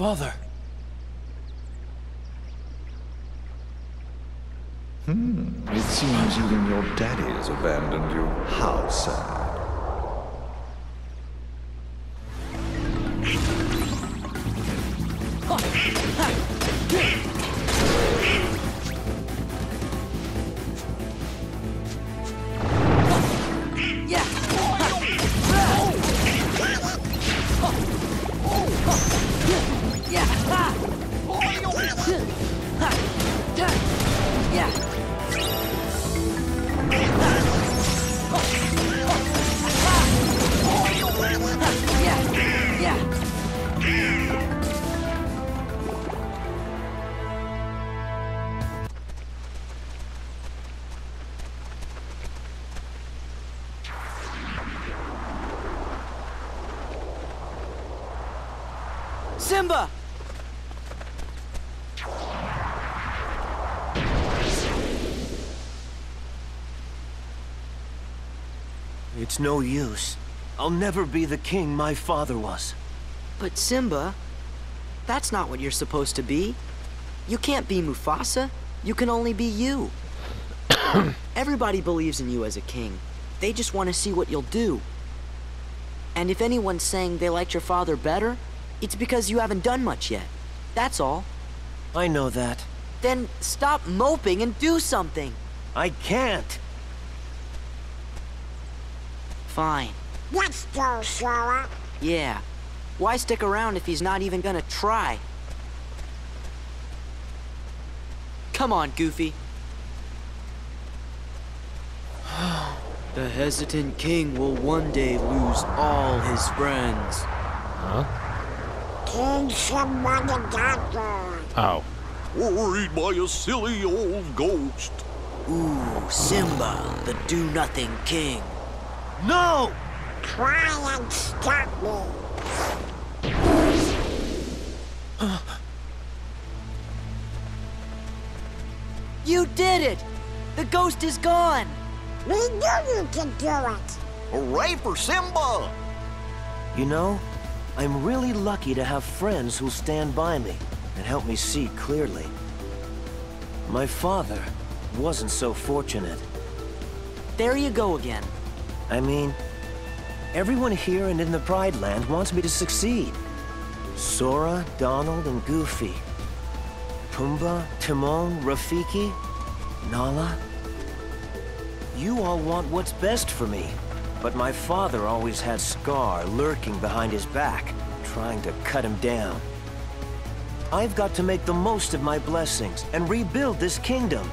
Father. Hmm. It seems even your daddy has abandoned you. How sad. It's no use. I'll never be the king my father was. But Simba, that's not what you're supposed to be. You can't be Mufasa. You can only be you. Everybody believes in you as a king. They just want to see what you'll do. And if anyone's saying they liked your father better, it's because you haven't done much yet. That's all. I know that. Then stop moping and do something. I can't. Fine. Let's go, Sora. Yeah. Why stick around if he's not even gonna try? Come on, Goofy. The hesitant king will one day lose all his friends. Huh? King Simba the Doctor. Oh. Worried by a silly old ghost. Ooh, Simba, the do-nothing king. No! Try and stop me. You did it! The ghost is gone! We knew you could do it. Hooray for Simba! You know, I'm really lucky to have friends who'll stand by me and help me see clearly. My father wasn't so fortunate. There you go again. I mean, everyone here and in the Pride Land wants me to succeed. Sora, Donald, and Goofy. Pumbaa, Timon, Rafiki, Nala. You all want what's best for me. But my father always had Scar lurking behind his back, trying to cut him down. I've got to make the most of my blessings and rebuild this kingdom.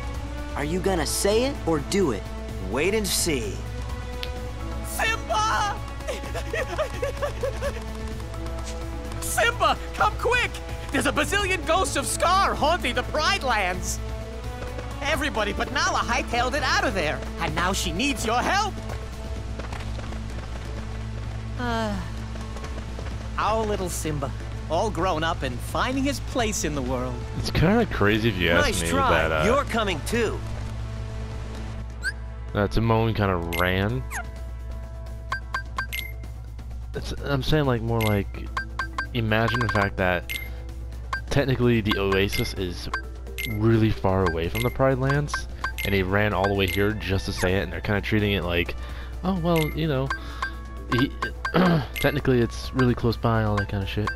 Are you gonna say it or do it? Wait and see. Simba! Simba, come quick! There's a bazillion ghosts of Scar haunting the Pride Lands! Everybody but Nala hightailed it out of there, and now she needs your help! Uh, our little Simba, all grown up and finding his place in the world. It's kind of crazy if you ask nice me try. that uh, You're coming too. that Timon kind of ran. I'm saying like more like imagine the fact that technically the Oasis is really far away from the Pride Lands, and he ran all the way here just to say it, and they're kind of treating it like, oh well, you know, he, technically it's really close by, all that kind of shit.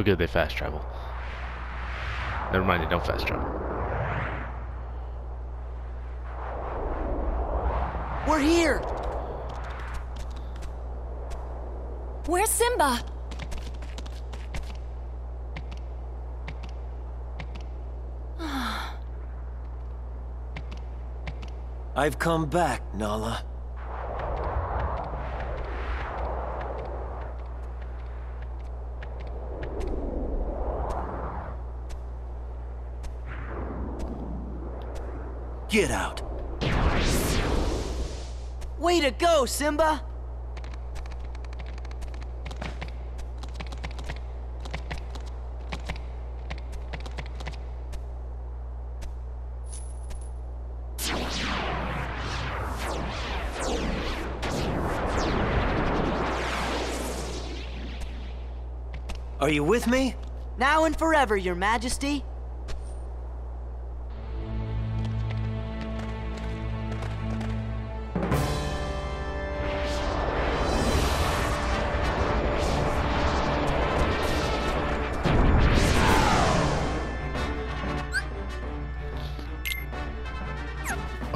Oh good, they fast travel. Never mind, they don't fast travel. We're here! Where's Simba? I've come back, Nala. Get out. Way to go, Simba! Are you with me? Now and forever, your majesty.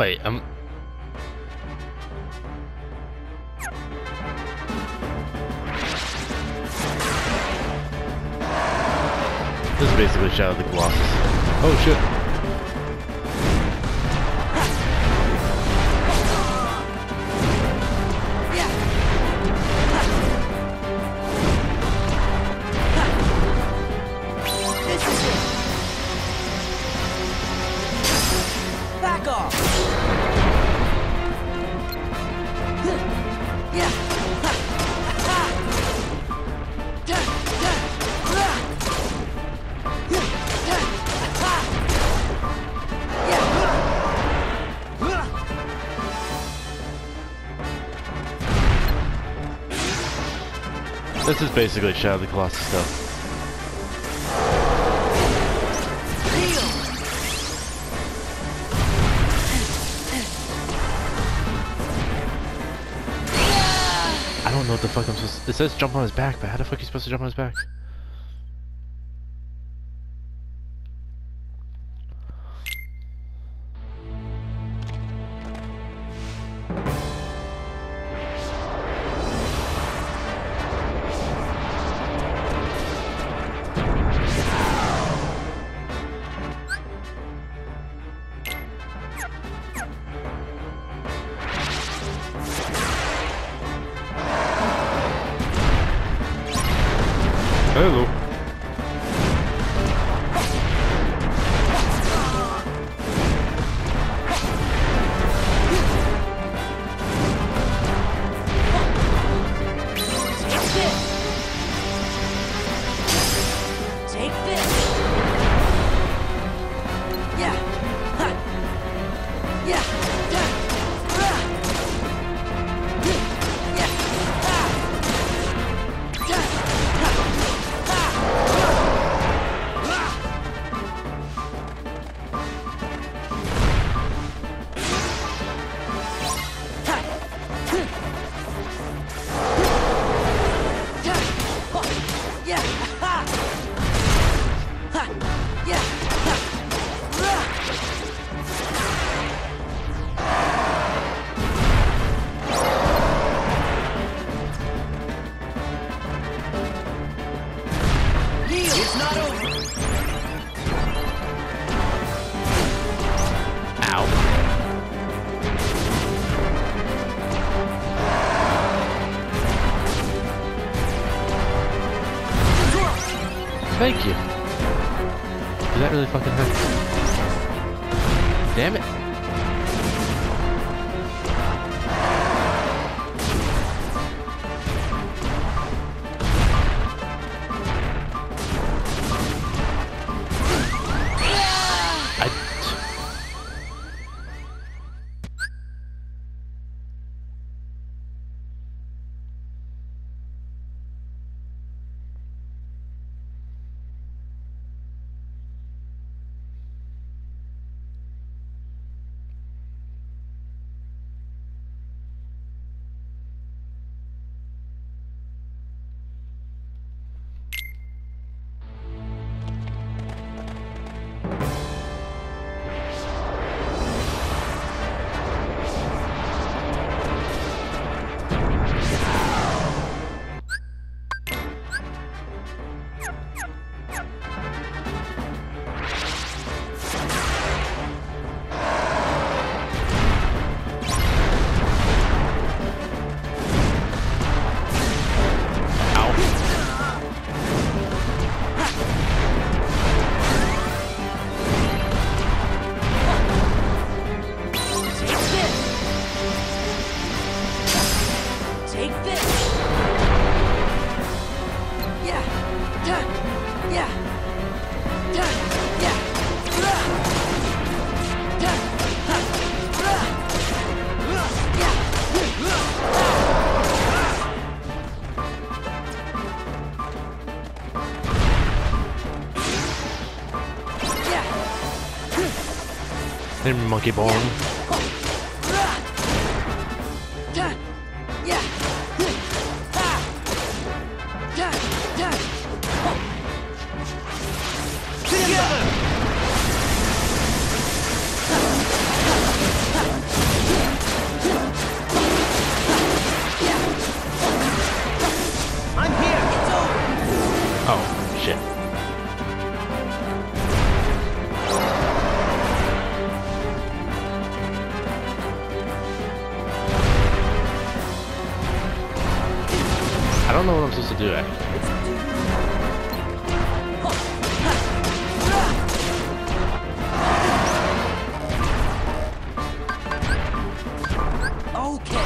Wait, I'm. This is basically Shadow the Colossus. Oh shit. This is basically Shadow of the Colossus stuff. I don't know what the fuck I'm supposed to- It says jump on his back, but how the fuck are you supposed to jump on his back? Thank you. Is that really fucking Monkey Ball. Yeah. together. Okay.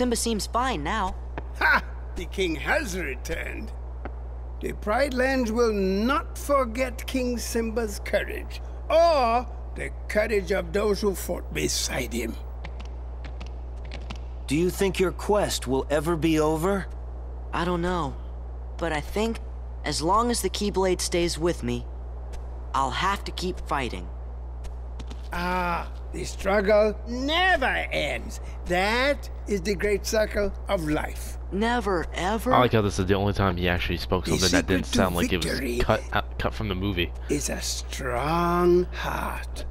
Simba seems fine now. Ha! The king has returned. The Pride Lands will not forget King Simba's courage, or the courage of those who fought beside him. Do you think your quest will ever be over? I don't know. But I think, as long as the Keyblade stays with me, I'll have to keep fighting. Ah, the struggle never ends. That is the great circle of life. Never, ever? I like how this is the only time he actually spoke something that didn't sound like it was cut out, cut from the movie. Is a strong heart.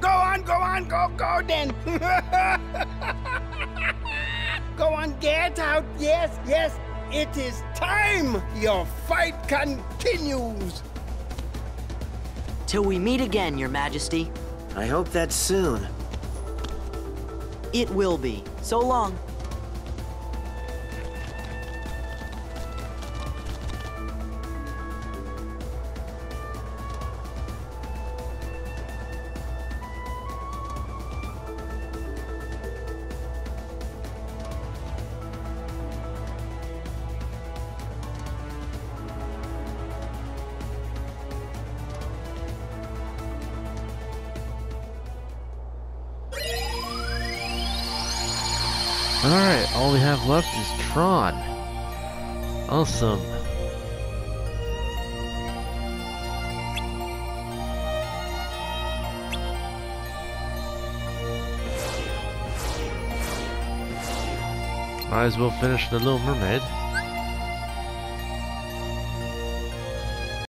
Go on, go on, go, go then. go on, get out. Yes, yes, it is time. Your fight continues. Till we meet again, Your Majesty. I hope that's soon. It will be. So long. Alright, all we have left is Tron. Awesome. Might as well finish the Little Mermaid.